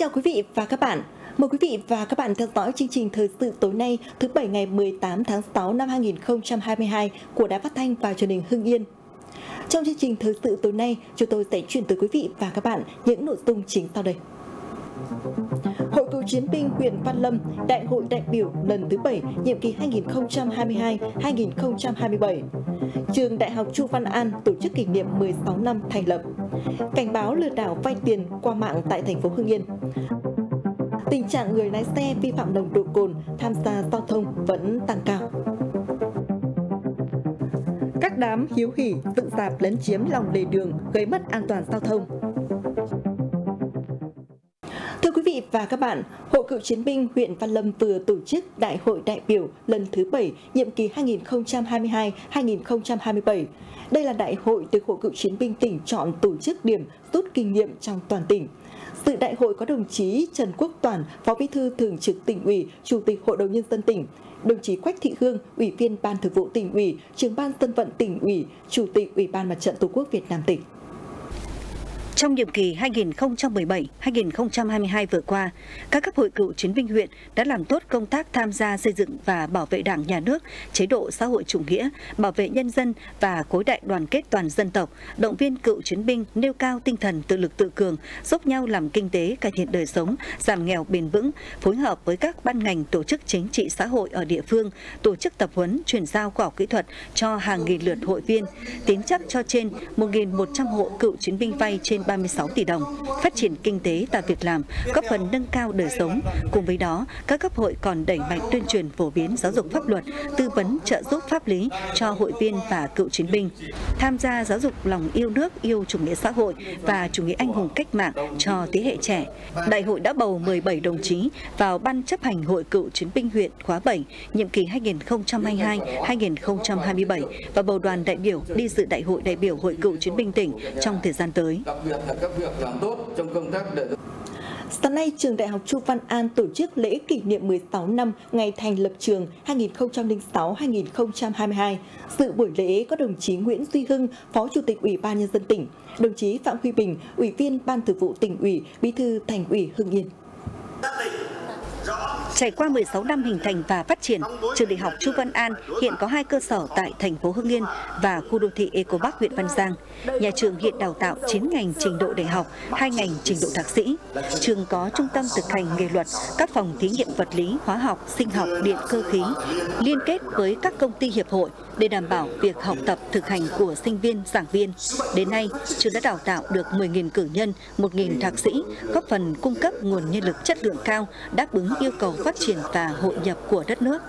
chào quý vị và các bạn. Mời quý vị và các bạn theo dõi chương trình thời sự tối nay thứ Bảy ngày 18 tháng 6 năm 2022 của Đài Phát thanh và Truyền hình Hưng Yên. Trong chương trình thời sự tối nay, chúng tôi sẽ chuyển tới quý vị và các bạn những nội dung chính sau đây. Hội cựu chiến binh huyện Văn Lâm, Đại hội đại biểu lần thứ 7, nhiệm kỳ 2022-2027. Trường Đại học Chu Văn An tổ chức kỷ niệm 16 năm thành lập. Cảnh báo lừa đảo vay tiền qua mạng tại thành phố Hưng Yên. Tình trạng người lái xe vi phạm nồng độ cồn tham gia giao thông vẫn tăng cao. Các đám hiếu hỉ dựng dạp lấn chiếm lòng lề đường gây mất an toàn giao thông. Và các bạn, Hội cựu chiến binh huyện Văn Lâm vừa tổ chức Đại hội đại biểu lần thứ 7, nhiệm kỳ 2022-2027. Đây là đại hội được Hội cựu chiến binh tỉnh chọn tổ chức điểm rút kinh nghiệm trong toàn tỉnh. Dự đại hội có đồng chí Trần Quốc Toàn, Phó Bí thư Thường trực tỉnh ủy, Chủ tịch Hội đồng Nhân dân tỉnh, đồng chí Quách Thị Hương, Ủy viên Ban Thường vụ tỉnh ủy, Trưởng ban dân vận tỉnh ủy, Chủ tịch Ủy ban Mặt trận Tổ quốc Việt Nam tỉnh. Trong nhiệm kỳ 2017-2022 vừa qua, các cấp hội cựu chiến binh huyện đã làm tốt công tác tham gia xây dựng và bảo vệ Đảng, Nhà nước, chế độ xã hội chủ nghĩa, bảo vệ nhân dân và khối đại đoàn kết toàn dân tộc, động viên cựu chiến binh nêu cao tinh thần tự lực tự cường, giúp nhau làm kinh tế, cải thiện đời sống, giảm nghèo bền vững, phối hợp với các ban ngành tổ chức chính trị xã hội ở địa phương, tổ chức tập huấn, chuyển giao khoa học kỹ thuật cho hàng nghìn lượt hội viên, tín chấp cho trên 1.100 hộ cựu chiến binh vay trên 36 tỷ đồng, phát triển kinh tế tạo việc làm, góp phần nâng cao đời sống. Cùng với đó, các cấp hội còn đẩy mạnh tuyên truyền phổ biến giáo dục pháp luật, tư vấn trợ giúp pháp lý cho hội viên và cựu chiến binh, tham gia giáo dục lòng yêu nước, yêu chủ nghĩa xã hội và chủ nghĩa anh hùng cách mạng cho thế hệ trẻ. Đại hội đã bầu 17 đồng chí vào ban chấp hành hội cựu chiến binh huyện khóa 7, nhiệm kỳ 2022-2027 và bầu đoàn đại biểu đi dự đại hội đại biểu hội cựu chiến binh tỉnh trong thời gian tới là các việc làm tốt trong công tác để Sáng nay, Trường Đại học Chu Văn An tổ chức lễ kỷ niệm 16 năm ngày thành lập trường 2006-2022. Dự buổi lễ có đồng chí Nguyễn Duy Hưng, Phó Chủ tịch Ủy ban Nhân dân tỉnh, đồng chí Phạm Huy Bình, Ủy viên Ban Thường vụ tỉnh ủy, Bí thư Thành ủy Hưng Yên. Trải qua 16 năm hình thành và phát triển, trường đại học Chu Văn An hiện có hai cơ sở tại thành phố Hưng Yên và khu đô thị Eco Bắc huyện Văn Giang. Nhà trường hiện đào tạo 9 ngành trình độ đại học, 2 ngành trình độ thạc sĩ. Trường có trung tâm thực hành nghề luật, các phòng thí nghiệm vật lý, hóa học, sinh học, điện cơ khí, liên kết với các công ty hiệp hội để đảm bảo việc học tập thực hành của sinh viên, giảng viên. Đến nay, trường đã đào tạo được 10.000 cử nhân, 1.000 thạc sĩ, góp phần cung cấp nguồn nhân lực chất lượng cao, đáp ứng yêu cầu phát triển và hội nhập của đất nước.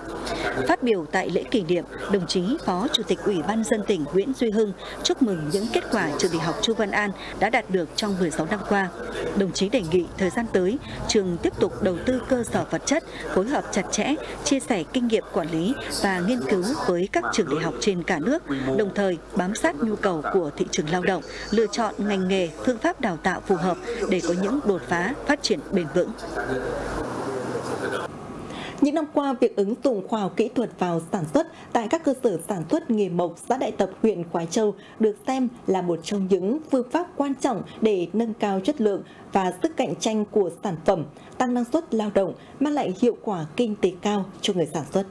Phát biểu tại lễ kỷ niệm, đồng chí Phó Chủ tịch Ủy ban dân tỉnh Nguyễn Duy Hưng chúc mừng những kết quả trường đại học Chu Văn An đã đạt được trong 16 năm qua. Đồng chí đề nghị thời gian tới, trường tiếp tục đầu tư cơ sở vật chất, phối hợp chặt chẽ, chia sẻ kinh nghiệm quản lý và nghiên cứu với các trường đại học trên cả nước, đồng thời bám sát nhu cầu của thị trường lao động, lựa chọn ngành nghề, phương pháp đào tạo phù hợp để có những đột phá phát triển bền vững. Những năm qua, việc ứng dụng khoa học kỹ thuật vào sản xuất tại các cơ sở sản xuất nghề mộc xã Đại Tập huyện Khói Châu được xem là một trong những phương pháp quan trọng để nâng cao chất lượng và sức cạnh tranh của sản phẩm, tăng năng suất lao động, mang lại hiệu quả kinh tế cao cho người sản xuất.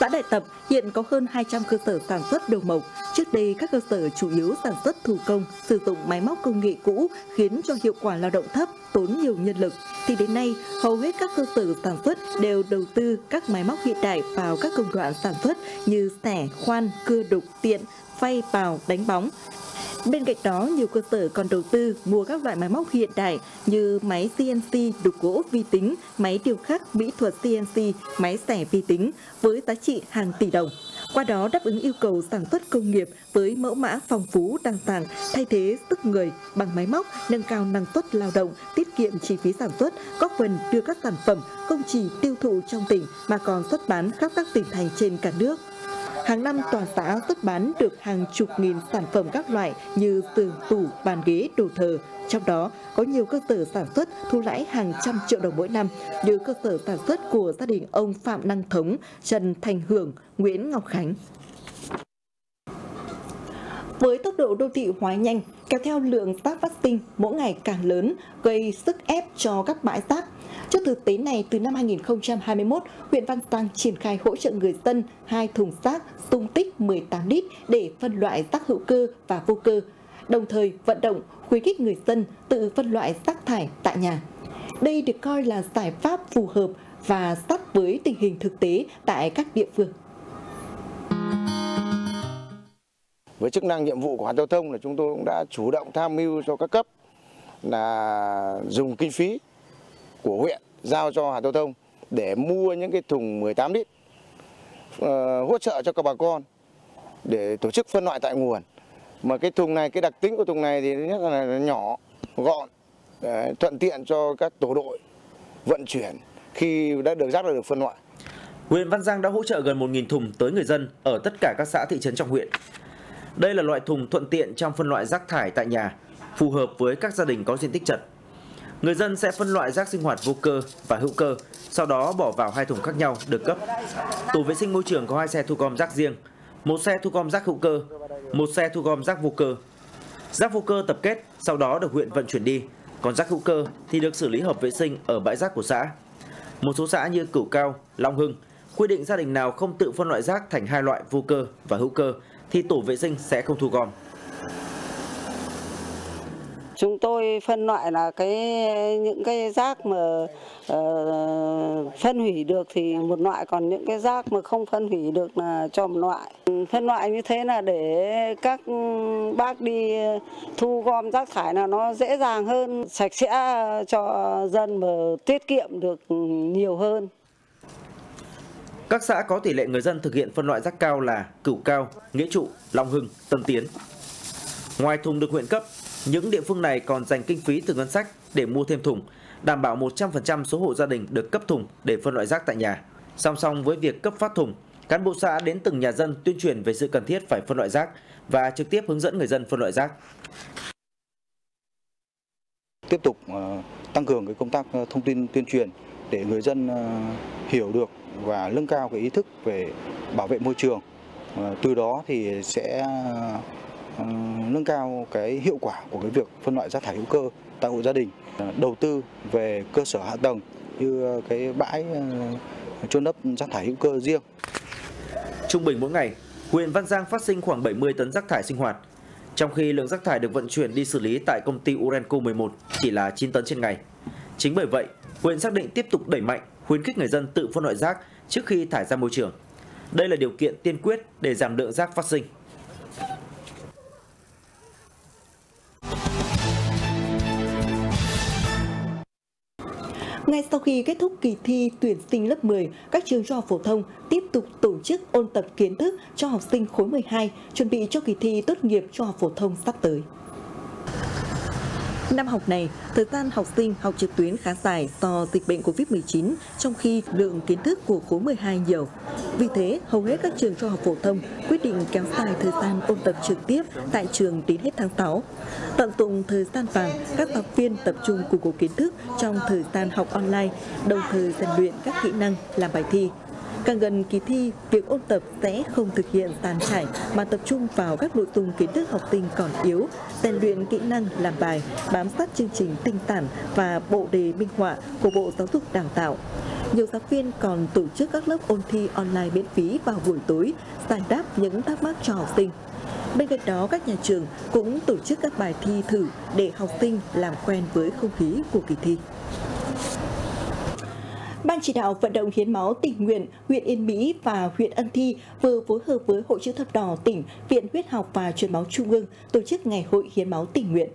Xã Đại Tập hiện có hơn 200 cơ sở sản xuất đầu mộc. Trước đây, các cơ sở chủ yếu sản xuất thủ công, sử dụng máy móc công nghệ cũ khiến cho hiệu quả lao động thấp, tốn nhiều nhân lực. Thì đến nay, hầu hết các cơ sở sản xuất đều đầu tư các máy móc hiện đại vào các công đoạn sản xuất như xẻ, khoan, cưa đục, tiện, phay, bào, đánh bóng. Bên cạnh đó, nhiều cơ sở còn đầu tư mua các loại máy móc hiện đại như máy CNC đục gỗ vi tính, máy điều khắc mỹ thuật CNC, máy xẻ vi tính với giá trị hàng tỷ đồng. Qua đó đáp ứng yêu cầu sản xuất công nghiệp với mẫu mã phong phú đa dạng, thay thế sức người bằng máy móc, nâng cao năng suất lao động, tiết kiệm chi phí sản xuất, góp phần đưa các sản phẩm không chỉ tiêu thụ trong tỉnh mà còn xuất bán khắp các tỉnh thành trên cả nước. Hàng năm tòa xã xuất bán được hàng chục nghìn sản phẩm các loại như giường, tủ, bàn ghế, đồ thờ. Trong đó có nhiều cơ sở sản xuất thu lãi hàng trăm triệu đồng mỗi năm như cơ sở sản xuất của gia đình ông Phạm Năng Thống, Trần Thành Hưởng, Nguyễn Ngọc Khánh. Với tốc độ đô thị hóa nhanh, kéo theo lượng rác phát sinh mỗi ngày càng lớn, gây sức ép cho các bãi rác. Trước thực tế này, từ năm 2021, huyện Văn Giang triển khai hỗ trợ người dân hai thùng rác dung tích 18 lít để phân loại rác hữu cơ và vô cơ, đồng thời vận động khuyến khích người dân tự phân loại rác thải tại nhà. Đây được coi là giải pháp phù hợp và sát với tình hình thực tế tại các địa phương. Với chức năng nhiệm vụ của Hoàn giao thông là chúng tôi cũng đã chủ động tham mưu cho các cấp là dùng kinh phí của huyện giao cho Hoàn giao thông để mua những cái thùng 18 lít uh, hỗ trợ cho các bà con để tổ chức phân loại tại nguồn. Mà cái thùng này, cái đặc tính của thùng này thì nhất là nhỏ, gọn, thuận tiện cho các tổ đội vận chuyển khi đã được rác đã được phân loại. Huyện Văn Giang đã hỗ trợ gần 1.000 thùng tới người dân ở tất cả các xã thị trấn trong huyện. Đây là loại thùng thuận tiện trong phân loại rác thải tại nhà, phù hợp với các gia đình có diện tích chật. Người dân sẽ phân loại rác sinh hoạt vô cơ và hữu cơ, sau đó bỏ vào hai thùng khác nhau được cấp. Tổ vệ sinh môi trường có hai xe thu gom rác riêng, một xe thu gom rác hữu cơ, một xe thu gom rác vô cơ. Rác vô cơ tập kết, sau đó được huyện vận chuyển đi, còn rác hữu cơ thì được xử lý hợp vệ sinh ở bãi rác của xã. Một số xã như Cửu Cao, Long Hưng quy định gia đình nào không tự phân loại rác thành hai loại vô cơ và hữu cơ thì tổ vệ sinh sẽ không thu gom. Chúng tôi phân loại là cái những cái rác mà uh, phân hủy được thì một loại còn những cái rác mà không phân hủy được là cho một loại. Phân loại như thế là để các bác đi thu gom rác thải là nó dễ dàng hơn, sạch sẽ cho dân mà tiết kiệm được nhiều hơn. Các xã có tỷ lệ người dân thực hiện phân loại rác cao là Cửu Cao, Nghĩa Trụ, Long Hưng, Tân Tiến. Ngoài thùng được huyện cấp, những địa phương này còn dành kinh phí từ ngân sách để mua thêm thùng, đảm bảo 100% số hộ gia đình được cấp thùng để phân loại rác tại nhà. Song song với việc cấp phát thùng, cán bộ xã đến từng nhà dân tuyên truyền về sự cần thiết phải phân loại rác và trực tiếp hướng dẫn người dân phân loại rác. Tiếp tục ờ, tăng cường cái công tác ờ, thông tin tuyên truyền để người dân ờ, hiểu được và nâng cao cái ý thức về bảo vệ môi trường. Ờ, từ đó thì sẽ ờ, nâng cao cái hiệu quả của cái việc phân loại rác thải hữu cơ tại hộ gia đình, ờ, đầu tư về cơ sở hạ tầng như cái bãi chôn lấp rác thải hữu cơ riêng. Trung bình mỗi ngày, huyện Văn Giang phát sinh khoảng 70 tấn rác thải sinh hoạt. Trong khi lượng rác thải được vận chuyển đi xử lý tại công ty Urenco 11 chỉ là 9 tấn trên ngày. Chính bởi vậy, huyện xác định tiếp tục đẩy mạnh khuyến khích người dân tự phân loại rác trước khi thải ra môi trường. Đây là điều kiện tiên quyết để giảm lượng rác phát sinh. Ngay sau khi kết thúc kỳ thi tuyển sinh lớp 10, các trường trung học phổ thông tiếp tục tổ chức ôn tập kiến thức cho học sinh khối 12, chuẩn bị cho kỳ thi tốt nghiệp trung học phổ thông sắp tới. Năm học này, thời gian học sinh học trực tuyến khá dài do dịch bệnh Covid-19, trong khi lượng kiến thức của khối 12 nhiều. Vì thế, hầu hết các trường trung học phổ thông quyết định kéo dài thời gian ôn tập trực tiếp tại trường đến hết tháng 6. Tận dụng thời gian vàng, các học viên tập trung củng cố kiến thức trong thời gian học online, đồng thời rèn luyện các kỹ năng làm bài thi. Càng gần kỳ thi, việc ôn tập sẽ không thực hiện tàn trải mà tập trung vào các nội dung kiến thức học sinh còn yếu, rèn luyện kỹ năng làm bài, bám sát chương trình tinh giản và bộ đề minh họa của Bộ Giáo dục Đào tạo. Nhiều giáo viên còn tổ chức các lớp ôn thi online miễn phí vào buổi tối, giải đáp những thắc mắc cho học sinh. Bên cạnh đó, các nhà trường cũng tổ chức các bài thi thử để học sinh làm quen với không khí của kỳ thi. Ban chỉ đạo vận động hiến máu tình nguyện huyện Yên Mỹ và huyện Ân Thi vừa phối hợp với Hội chữ thập đỏ tỉnh, Viện Huyết học và Truyền máu Trung ương tổ chức ngày hội hiến máu tình nguyện.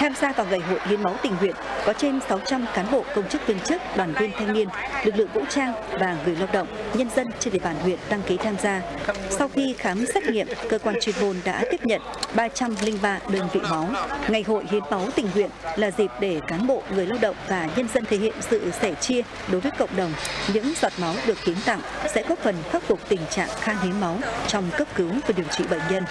Tham gia vào ngày hội hiến máu tình nguyện có trên 600 cán bộ công chức viên chức, đoàn viên thanh niên, lực lượng vũ trang và người lao động, nhân dân trên địa bàn huyện đăng ký tham gia. Sau khi khám xét nghiệm, cơ quan chuyên môn đã tiếp nhận 303 đơn vị máu. Ngày hội hiến máu tình nguyện là dịp để cán bộ, người lao động và nhân dân thể hiện sự sẻ chia đối với cộng đồng. Những giọt máu được hiến tặng sẽ góp phần khắc phục tình trạng khan hiếm máu trong cấp cứu và điều trị bệnh nhân.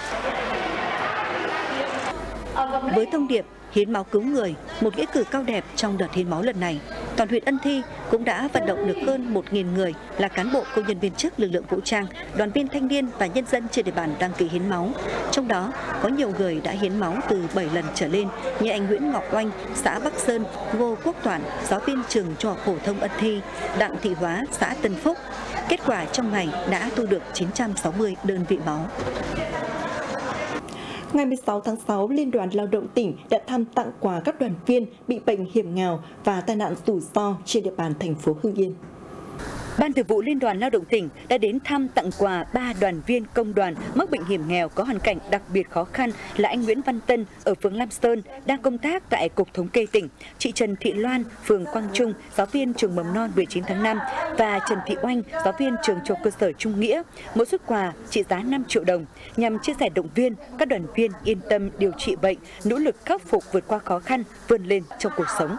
Với thông điệp hiến máu cứu người, một nghĩa cử cao đẹp trong đợt hiến máu lần này. Toàn huyện Ân Thi cũng đã vận động được hơn 1.000 người là cán bộ công nhân viên chức lực lượng vũ trang, đoàn viên thanh niên và nhân dân trên địa bàn đăng ký hiến máu. Trong đó có nhiều người đã hiến máu từ 7 lần trở lên như anh Nguyễn Ngọc Oanh, xã Bắc Sơn, Ngô Quốc Toản, giáo viên trường trung học phổ thông Ân Thi, Đặng Thị Hóa, xã Tân Phúc. Kết quả trong ngày đã thu được 960 đơn vị máu. Ngày 16 tháng 6, Liên đoàn Lao động tỉnh đã thăm tặng quà các đoàn viên bị bệnh hiểm nghèo và tai nạn rủi ro trên địa bàn thành phố Hưng Yên. Ban Thường vụ Liên đoàn Lao động tỉnh đã đến thăm tặng quà ba đoàn viên công đoàn mắc bệnh hiểm nghèo có hoàn cảnh đặc biệt khó khăn là anh Nguyễn Văn Tân ở phường Lam Sơn đang công tác tại Cục Thống kê tỉnh, chị Trần Thị Loan, phường Quang Trung, giáo viên trường mầm non 19 tháng 5 và Trần Thị Oanh, giáo viên trường trung cơ sở Trung Nghĩa. Mỗi xuất quà trị giá 5 triệu đồng nhằm chia sẻ động viên các đoàn viên yên tâm điều trị bệnh, nỗ lực khắc phục vượt qua khó khăn, vươn lên trong cuộc sống.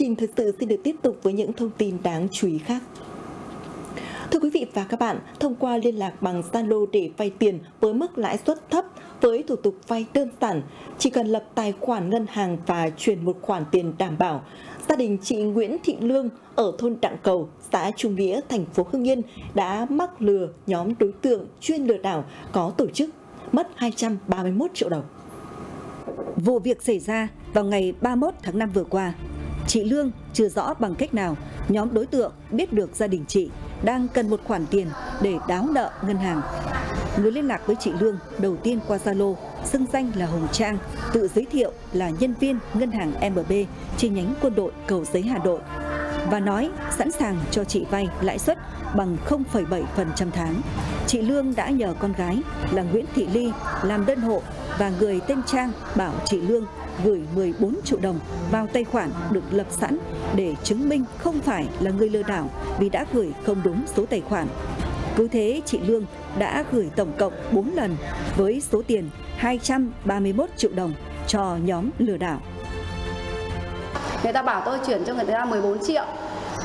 Trình thực sự xin được tiếp tục với những thông tin đáng chú ý khác. Thưa quý vị và các bạn, thông qua liên lạc bằng Zalo để vay tiền với mức lãi suất thấp với thủ tục vay đơn giản, chỉ cần lập tài khoản ngân hàng và chuyển một khoản tiền đảm bảo. Gia đình chị Nguyễn Thị Lương ở thôn Đặng Cầu, xã Trung Nghĩa, thành phố Hưng Yên đã mắc lừa nhóm đối tượng chuyên lừa đảo có tổ chức, mất 231 triệu đồng. Vụ việc xảy ra vào ngày 31 tháng 5 vừa qua. Chị Lương chưa rõ bằng cách nào nhóm đối tượng biết được gia đình chị đang cần một khoản tiền để đáo nợ ngân hàng. Người liên lạc với chị Lương đầu tiên qua Zalo, xưng danh là Hồng Trang, tự giới thiệu là nhân viên ngân hàng MB chi nhánh quân đội Cầu Giấy Hà Nội và nói sẵn sàng cho chị vay lãi suất bằng 0,7% tháng. Chị Lương đã nhờ con gái là Nguyễn Thị Ly làm đơn hộ và người tên Trang bảo chị Lương gửi 14 triệu đồng vào tài khoản được lập sẵn để chứng minh không phải là người lừa đảo vì đã gửi không đúng số tài khoản. Cứ thế, chị Lương đã gửi tổng cộng 4 lần với số tiền 231 triệu đồng cho nhóm lừa đảo. Người ta bảo tôi chuyển cho người ta 14 triệu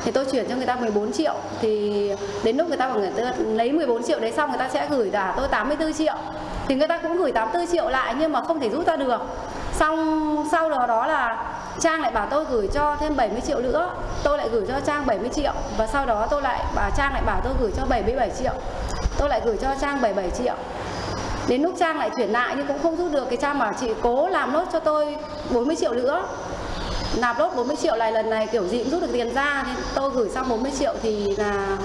thì tôi chuyển cho người ta 14 triệu, thì đến lúc người ta bảo người ta lấy 14 triệu đấy xong người ta sẽ gửi trả tôi 84 triệu thì người ta cũng gửi 84 triệu lại nhưng mà không thể rút ra được xong, sau đó đó là Trang lại bảo tôi gửi cho thêm 70 triệu nữa. Tôi lại gửi cho Trang 70 triệu. Và sau đó tôi lại bà, Trang lại bảo tôi gửi cho 77 triệu. Tôi lại gửi cho Trang 77 triệu. Đến lúc Trang lại chuyển lại nhưng cũng không rút được, cái Trang bảo chị cố làm nốt cho tôi 40 triệu nữa. Nạp lốt 40 triệu này lần này kiểu gì cũng rút được tiền ra. Nên tôi gửi xong 40 triệu thì là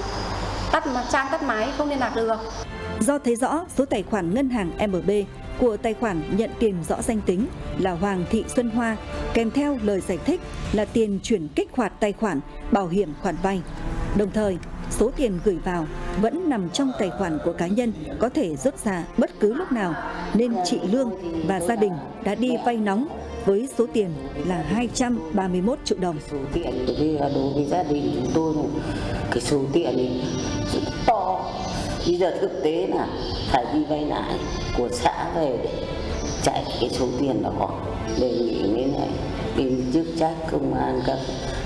tắt, Trang tắt máy, không liên lạc được. Do thấy rõ, số tài khoản ngân hàng MB của tài khoản nhận tiền rõ danh tính là Hoàng Thị Xuân Hoa, kèm theo lời giải thích là tiền chuyển kích hoạt tài khoản bảo hiểm khoản vay. Đồng thời, số tiền gửi vào vẫn nằm trong tài khoản của cá nhân có thể rút ra bất cứ lúc nào nên chị Lương và gia đình đã đi vay nóng với số tiền là 231 triệu đồng. Số tiền đối với gia đình chúng tôi cái số tiền to bây giờ thực tế là phải đi vay lại của xã về để chạy cái số tiền đó đề nghị với này bên chức trách công an các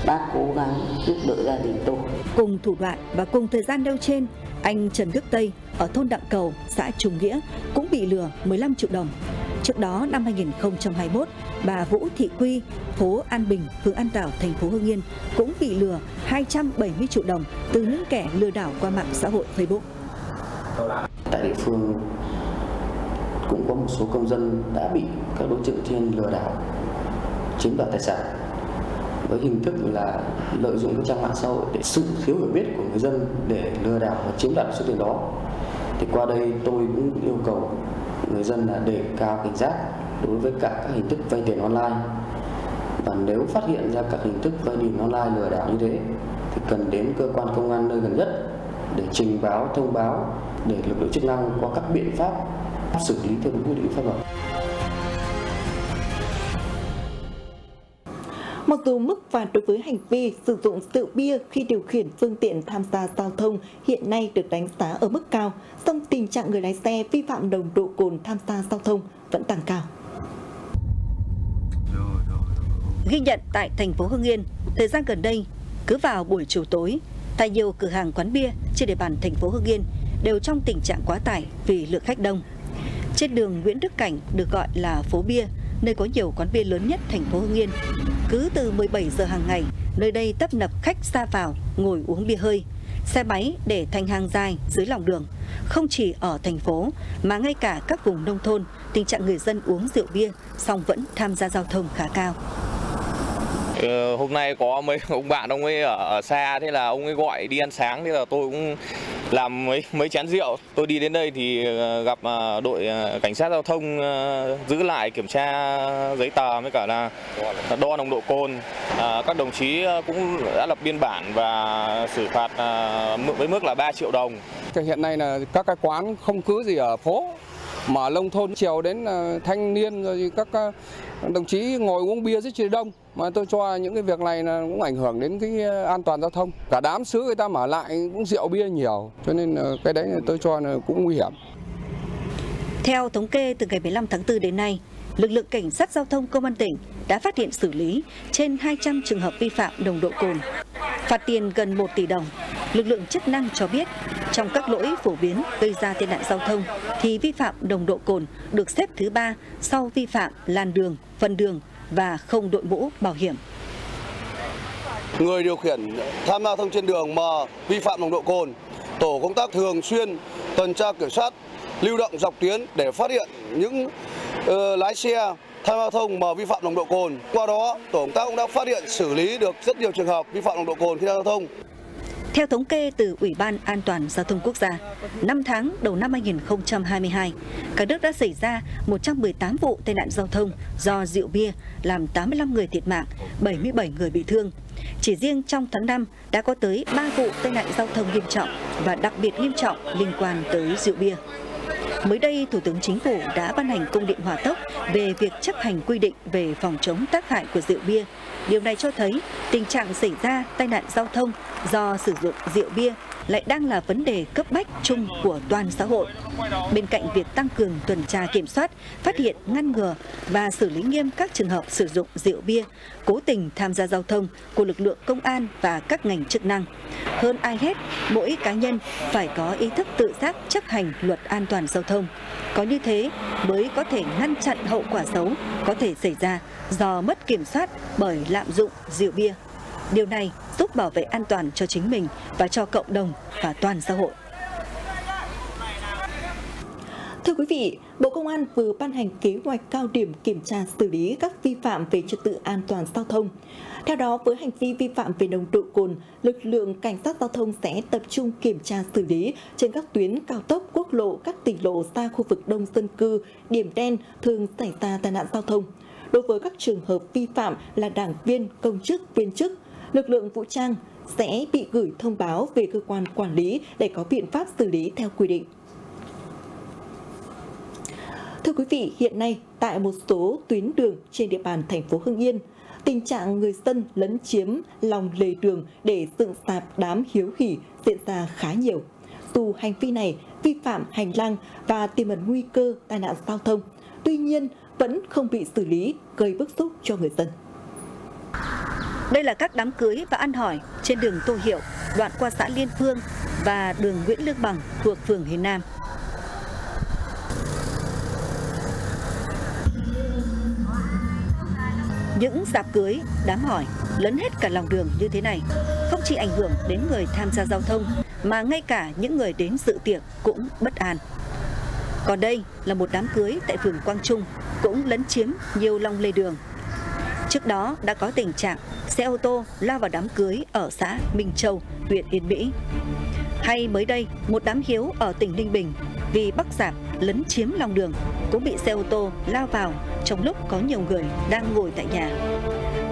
bác cố gắng giúp đỡ gia đình tôi cùng thủ đoạn và cùng thời gian nêu trên anh Trần Đức Tây ở thôn Đặng Cầu, xã Trung Nghĩa cũng bị lừa 15 triệu đồng. Trước đó năm 2021, bà Vũ Thị Quy, phố An Bình, phường An Tảo, thành phố Hưng Yên cũng bị lừa 270 triệu đồng từ những kẻ lừa đảo qua mạng xã hội Facebook. Tại địa phương cũng có một số công dân đã bị các đối tượng trên lừa đảo, chiếm đoạt tài sản với hình thức là lợi dụng các trang mạng xã hội để sự thiếu hiểu biết của người dân để lừa đảo và chiếm đoạt số tiền đó. Thì qua đây tôi cũng yêu cầu người dân là đề cao cảnh giác đối với cả các hình thức vay tiền online. Và nếu phát hiện ra các hình thức vay tiền online lừa đảo như thế, thì cần đến cơ quan công an nơi gần nhất để trình báo, thông báo để lực lượng chức năng có các biện pháp xử lý theo đúng quy định pháp luật. Mặc dù mức phạt đối với hành vi sử dụng rượu bia khi điều khiển phương tiện tham gia giao thông hiện nay được đánh giá ở mức cao, song tình trạng người lái xe vi phạm nồng độ cồn tham gia giao thông vẫn tăng cao. Ghi nhận tại thành phố Hưng Yên, thời gian gần đây, cứ vào buổi chiều tối, Tại nhiều cửa hàng quán bia trên địa bàn thành phố Hưng Yên đều trong tình trạng quá tải vì lượng khách đông. Trên đường Nguyễn Đức Cảnh được gọi là phố bia, nơi có nhiều quán bia lớn nhất thành phố Hưng Yên. Cứ từ 17 giờ hàng ngày, nơi đây tấp nập khách ra vào ngồi uống bia hơi. Xe máy để thành hàng dài dưới lòng đường. Không chỉ ở thành phố mà ngay cả các vùng nông thôn, tình trạng người dân uống rượu bia song vẫn tham gia giao thông khá cao. Ờ, hôm nay có mấy ông bạn ông ấy ở, ở xa thế là ông ấy gọi đi ăn sáng thế là tôi cũng làm mấy mấy chén rượu. Tôi đi đến đây thì ờ, gặp ờ, đội ờ, cảnh sát giao thông giữ lại kiểm tra giấy tờ với cả là đo nồng độ cồn. Các đồng chí cũng đã lập biên bản và xử phạt với mức là 3 triệu đồng. Hiện nay là các cái quán không cứ gì ở phố mà nông thôn chiều đến ờ, thanh niên rồi các ờ, đồng chí ngồi uống bia rất là đông. Mà tôi cho những cái việc này là cũng ảnh hưởng đến cái ờ, an toàn giao thông. Cả đám xứ người ta mở lại cũng rượu bia nhiều, cho nên cái đấy tôi cho là cũng nguy hiểm. Theo thống kê từ ngày 15 tháng 4 đến nay lực lượng cảnh sát giao thông công an tỉnh đã phát hiện xử lý trên 200 trường hợp vi phạm nồng độ cồn phạt tiền gần 1 tỷ đồng lực lượng chức năng cho biết trong các lỗi phổ biến gây ra tai nạn giao thông thì vi phạm nồng độ cồn được xếp thứ ba sau vi phạm làn đường phần đường và không đội mũ bảo hiểm. Người điều khiển tham gia giao thông trên đường mà vi phạm nồng độ cồn, tổ công tác thường xuyên tuần tra kiểm soát lưu động dọc tuyến để phát hiện những Ừ, lái xe tham gia giao thông mà vi phạm nồng độ cồn. Qua đó, tổ công tác cũng đã phát hiện xử lý được rất nhiều trường hợp vi phạm nồng độ cồn khi tham giao thông. Theo thống kê từ Ủy ban An toàn Giao thông Quốc gia, 5 tháng đầu năm 2022, cả nước đã xảy ra 118 vụ tai nạn giao thông do rượu bia, làm 85 người thiệt mạng, 77 người bị thương. Chỉ riêng trong tháng 5 đã có tới 3 vụ tai nạn giao thông nghiêm trọng và đặc biệt nghiêm trọng liên quan tới rượu bia. Mới đây, Thủ tướng Chính phủ đã ban hành công điện hỏa tốc về việc chấp hành quy định về phòng chống tác hại của rượu bia. Điều này cho thấy tình trạng xảy ra tai nạn giao thông do sử dụng rượu bia lại đang là vấn đề cấp bách chung của toàn xã hội. Bên cạnh việc tăng cường tuần tra kiểm soát, phát hiện, ngăn ngừa và xử lý nghiêm các trường hợp sử dụng rượu bia, cố tình tham gia giao thông của lực lượng công an và các ngành chức năng. Hơn ai hết, mỗi cá nhân phải có ý thức tự giác chấp hành luật an toàn giao thông. Có như thế mới có thể ngăn chặn hậu quả xấu có thể xảy ra do mất kiểm soát bởi lạm dụng rượu bia. Điều này giúp bảo vệ an toàn cho chính mình và cho cộng đồng và toàn xã hội. Thưa quý vị, Bộ Công an vừa ban hành kế hoạch cao điểm kiểm tra xử lý các vi phạm về trật tự an toàn giao thông. Theo đó, với hành vi vi phạm về nồng độ cồn, lực lượng cảnh sát giao thông sẽ tập trung kiểm tra xử lý trên các tuyến cao tốc, quốc lộ, các tỉnh lộ xa khu vực đông dân cư, điểm đen thường xảy ra tai nạn giao thông. Đối với các trường hợp vi phạm là đảng viên, công chức, viên chức, lực lượng vũ trang sẽ bị gửi thông báo về cơ quan quản lý để có biện pháp xử lý theo quy định. Thưa quý vị, hiện nay tại một số tuyến đường trên địa bàn thành phố Hưng Yên, tình trạng người dân lấn chiếm lòng lề đường để dựng sạp đám hiếu hỉ diễn ra khá nhiều. Dù hành vi này vi phạm hành lang và tiềm ẩn nguy cơ tai nạn giao thông, tuy nhiên vẫn không bị xử lý gây bức xúc cho người dân. Đây là các đám cưới và ăn hỏi trên đường Tô Hiệu, đoạn qua xã Liên Phương và đường Nguyễn Lương Bằng thuộc phường Hiền Nam. Những dạp cưới, đám hỏi lấn hết cả lòng đường như thế này không chỉ ảnh hưởng đến người tham gia giao thông mà ngay cả những người đến dự tiệc cũng bất an. Còn đây là một đám cưới tại phường Quang Trung cũng lấn chiếm nhiều lòng lề đường. Trước đó đã có tình trạng xe ô tô lao vào đám cưới ở xã Minh Châu, huyện Yên Mỹ. Hay mới đây, một đám hiếu ở tỉnh Ninh Bình vì bắc giảm lấn chiếm lòng đường cũng bị xe ô tô lao vào trong lúc có nhiều người đang ngồi tại nhà.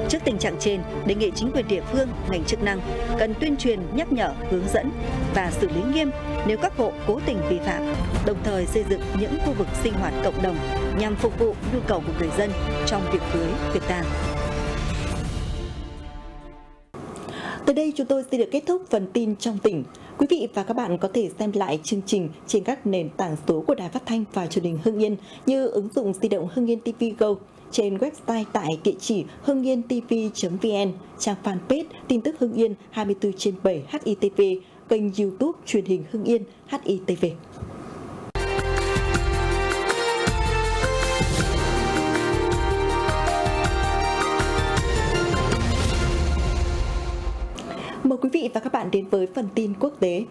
Trước tình trạng trên, đề nghị chính quyền địa phương, ngành chức năng cần tuyên truyền, nhắc nhở, hướng dẫn và xử lý nghiêm nếu các hộ cố tình vi phạm, đồng thời xây dựng những khu vực sinh hoạt cộng đồng nhằm phục vụ nhu cầu của người dân trong việc cưới, việc tang. Tới đây chúng tôi xin được kết thúc phần tin trong tỉnh. Quý vị và các bạn có thể xem lại chương trình trên các nền tảng số của Đài Phát thanh và Truyền hình Hưng Yên như ứng dụng di động Hưng Yên TV Go trên website tại địa chỉ hưng yên tv.vn, trang fanpage tin tức Hưng Yên 24 trên 7 HITV, kênh YouTube truyền hình Hưng Yên HITV. Mời quý vị và các bạn đến với phần tin quốc tế.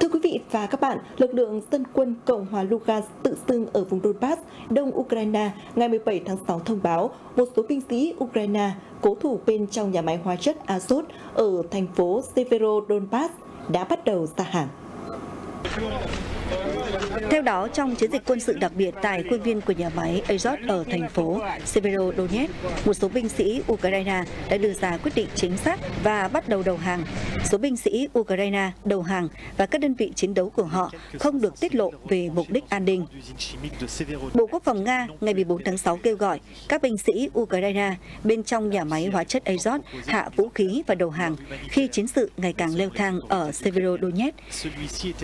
Thưa quý vị và các bạn, lực lượng dân quân Cộng hòa Lugansk tự xưng ở vùng Donbass, đông Ukraine ngày 17 tháng 6 thông báo một số binh sĩ Ukraine cố thủ bên trong nhà máy hóa chất Azot ở thành phố Severodonbass đã bắt đầu ra hàng. Theo đó, trong chiến dịch quân sự đặc biệt tại khuôn viên của nhà máy Azot ở thành phố Severodonetsk, một số binh sĩ Ukraine đã đưa ra quyết định chính xác và bắt đầu đầu hàng. Số binh sĩ Ukraine đầu hàng và các đơn vị chiến đấu của họ không được tiết lộ về mục đích an ninh. Bộ Quốc phòng Nga ngày 14 tháng 6 kêu gọi các binh sĩ Ukraine bên trong nhà máy hóa chất Azot hạ vũ khí và đầu hàng khi chiến sự ngày càng leo thang ở Severodonetsk.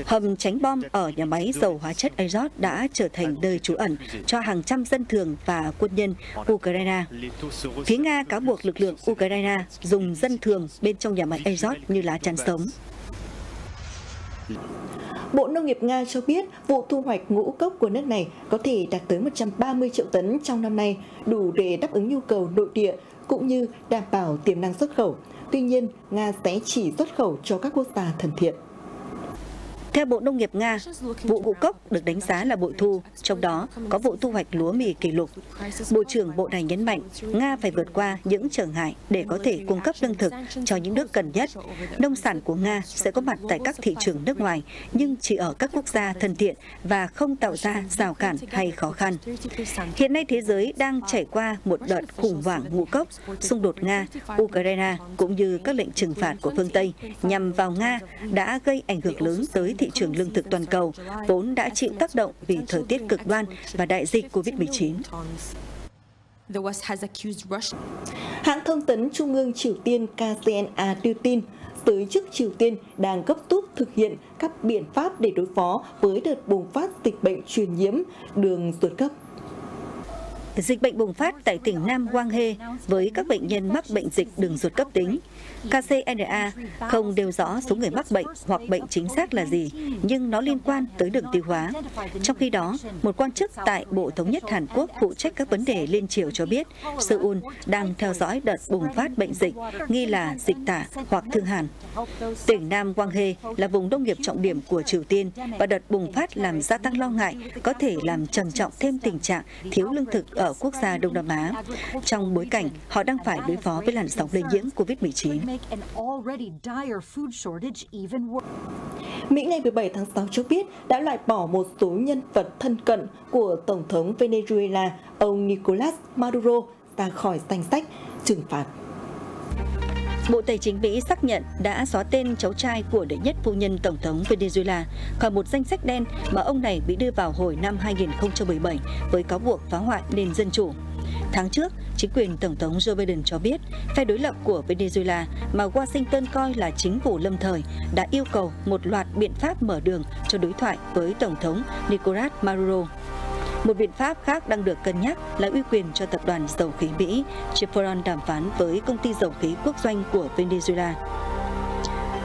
Hầm tránh bom ở nhà máy dầu hóa chất Azot đã trở thành nơi trú ẩn cho hàng trăm dân thường và quân nhân Ukraine. Phía Nga cáo buộc lực lượng Ukraine dùng dân thường bên trong nhà máy Azot như lá chắn sống. Bộ Nông nghiệp Nga cho biết vụ thu hoạch ngũ cốc của nước này có thể đạt tới 130 triệu tấn trong năm nay, đủ để đáp ứng nhu cầu nội địa cũng như đảm bảo tiềm năng xuất khẩu. Tuy nhiên, Nga sẽ chỉ xuất khẩu cho các quốc gia thân thiện. Theo Bộ Nông nghiệp Nga, vụ ngũ cốc được đánh giá là bội thu, trong đó có vụ thu hoạch lúa mì kỷ lục. Bộ trưởng Bộ này nhấn mạnh, Nga phải vượt qua những trở ngại để có thể cung cấp lương thực cho những nước cần nhất. Nông sản của Nga sẽ có mặt tại các thị trường nước ngoài, nhưng chỉ ở các quốc gia thân thiện và không tạo ra rào cản hay khó khăn. Hiện nay thế giới đang trải qua một đợt khủng hoảng ngũ cốc, xung đột Nga, Ukraine cũng như các lệnh trừng phạt của phương Tây nhằm vào Nga đã gây ảnh hưởng lớn tới thị thị trường lương thực toàn cầu vốn đã chịu tác động vì thời tiết cực đoan và đại dịch COVID-19. Hãng thông tấn Trung ương Triều Tiên KCNA đưa tin, giới chức Triều Tiên đang gấp rút thực hiện các biện pháp để đối phó với đợt bùng phát dịch bệnh truyền nhiễm đường ruột cấp. Dịch bệnh bùng phát tại tỉnh Nam Quang Hê với các bệnh nhân mắc bệnh dịch đường ruột cấp tính. KCNA không đều rõ số người mắc bệnh hoặc bệnh chính xác là gì, nhưng nó liên quan tới đường tiêu hóa. Trong khi đó, một quan chức tại Bộ Thống nhất Hàn Quốc phụ trách các vấn đề liên triều cho biết, Seoul đang theo dõi đợt bùng phát bệnh dịch, nghi là dịch tả hoặc thương hàn. Tỉnh Nam Gwanghae là vùng nông nghiệp trọng điểm của Triều Tiên và đợt bùng phát làm gia tăng lo ngại có thể làm trầm trọng thêm tình trạng thiếu lương thực ở quốc gia Đông Nam Á, trong bối cảnh họ đang phải đối phó với làn sóng lây nhiễm COVID-19. Mỹ ngày 17 tháng 6 cho biết đã loại bỏ một số nhân vật thân cận của Tổng thống Venezuela ông Nicolas Maduro ra khỏi danh sách trừng phạt. Bộ Tài chính Mỹ xác nhận đã xóa tên cháu trai của đệ nhất phu nhân Tổng thống Venezuela khỏi một danh sách đen mà ông này bị đưa vào hồi năm 2017 với cáo buộc phá hoại nền dân chủ. Tháng trước, chính quyền Tổng thống Joe Biden cho biết phe đối lập của Venezuela mà Washington coi là chính phủ lâm thời đã yêu cầu một loạt biện pháp mở đường cho đối thoại với Tổng thống Nicolas Maduro. Một biện pháp khác đang được cân nhắc là uy quyền cho tập đoàn dầu khí Mỹ Chevron đàm phán với công ty dầu khí quốc doanh của Venezuela.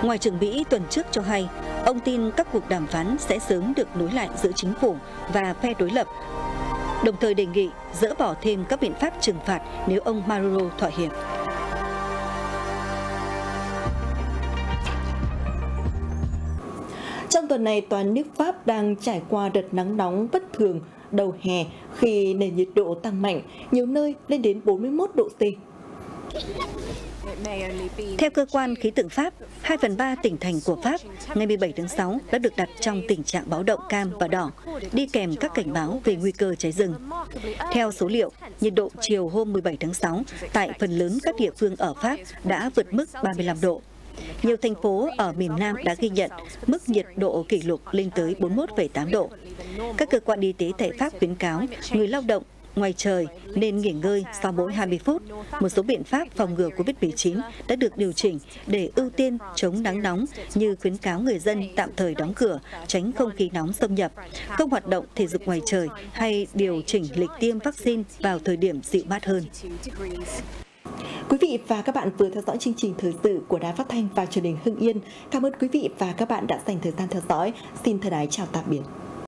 Ngoại trưởng Mỹ tuần trước cho hay, ông tin các cuộc đàm phán sẽ sớm được nối lại giữa chính phủ và phe đối lập, đồng thời đề nghị dỡ bỏ thêm các biện pháp trừng phạt nếu ông Maduro thỏa hiệp. Trong tuần này, toàn nước Pháp đang trải qua đợt nắng nóng bất thường đầu hè khi nền nhiệt độ tăng mạnh, nhiều nơi lên đến 41 độ C. Theo cơ quan khí tượng Pháp, 2 phần 3 tỉnh thành của Pháp ngày 17 tháng 6 đã được đặt trong tình trạng báo động cam và đỏ, đi kèm các cảnh báo về nguy cơ cháy rừng. Theo số liệu, nhiệt độ chiều hôm 17 tháng 6 tại phần lớn các địa phương ở Pháp đã vượt mức 35 độ. Nhiều thành phố ở miền Nam đã ghi nhận mức nhiệt độ kỷ lục lên tới 41,8 độ. Các cơ quan y tế tại Pháp khuyến cáo người lao động ngoài trời nên nghỉ ngơi sau mỗi 20 phút. Một số biện pháp phòng ngừa COVID-19 đã được điều chỉnh để ưu tiên chống nắng nóng như khuyến cáo người dân tạm thời đóng cửa, tránh không khí nóng xâm nhập, không hoạt động thể dục ngoài trời hay điều chỉnh lịch tiêm vaccine vào thời điểm dịu mát hơn. Quý vị và các bạn vừa theo dõi chương trình thời sự của Đài Phát thanh và Truyền hình Hưng Yên. Cảm ơn quý vị và các bạn đã dành thời gian theo dõi. Xin thân ái chào tạm biệt.